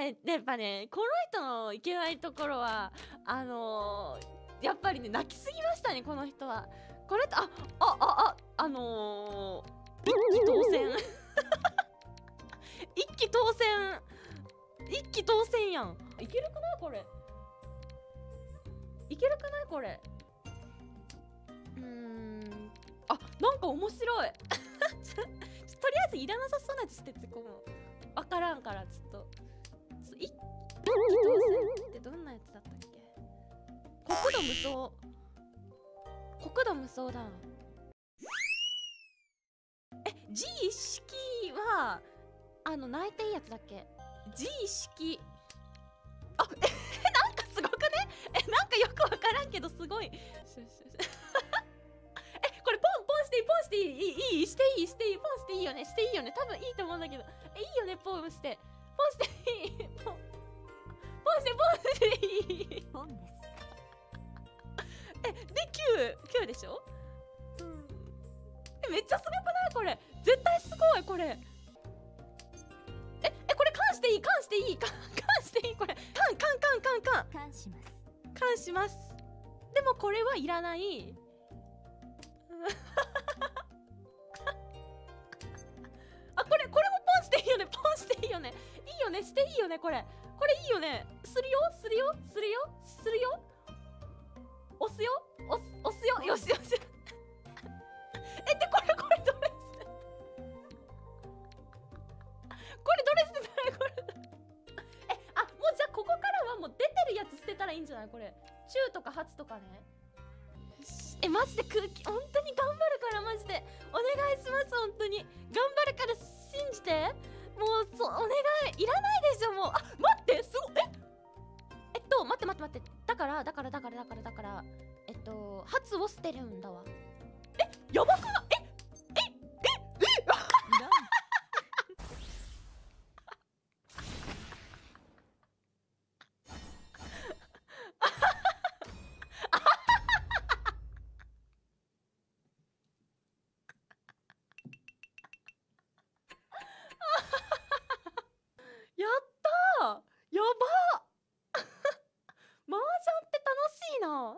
えやっぱねこの人のいけないところはあのー、やっぱりね泣きすぎましたねこの人は。これあああああのー、一気当選。一気当選。一気当選やん。いけるくない？これ。いけるくない？これ。うーん。あなんか面白い。とりあえずいらなさそうなやつしてってこう。わからんからちょっと当選ってどんなやつだったっけ？国土無双。国土無双だ。え自意識はあの泣いていいやつだっけ？自意識。あえなんかすごくね？えなんかよくわからんけどすごい。えこれポンポンしていい？ポンしていい？いい？いい？していい？していい？ポンしていいよね？していいよね？多分いいと思うんだけど。えいいよね？ポンして。ポンして。9 9でしょ？うん。えめっちゃすごくないこれ。絶対すごいこれ。ええこれ関していい関していい。関関していい これ。関関関関関関します。関します。でもこれはいらない。あこれこれもポンしていいよね。ポンしていいよね。いいよね。していいよねこれ。これいいよね。するよするよするよするよゃないこれ。中とか初とかね。えマジで空気本当に頑張るからマジで。お願いします本当に。頑張るから信じて。もうそうお願い。いらないでしょもう。あ待ってすごいええっと待って待って待って。だからだからだからだからだからえっと初を捨てるんだわ。えやばくない？やったやば 麻雀って楽しいな。